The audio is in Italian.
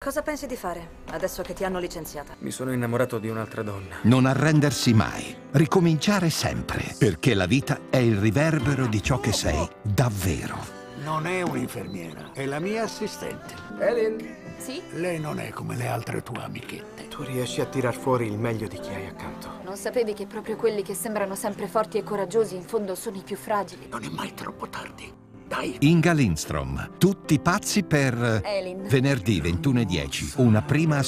Cosa pensi di fare, adesso che ti hanno licenziata? Mi sono innamorato di un'altra donna. Non arrendersi mai. Ricominciare sempre. Perché la vita è il riverbero di ciò che sei davvero. Non è un'infermiera, è la mia assistente. Elin, Sì? Lei non è come le altre tue amichette. tu riesci a tirar fuori il meglio di chi hai accanto. Non sapevi che proprio quelli che sembrano sempre forti e coraggiosi in fondo sono i più fragili? Non è mai troppo tardi. Dai, Inga Lindstrom. Tutti pazzi per... Elin. Venerdì 21.10. Una prima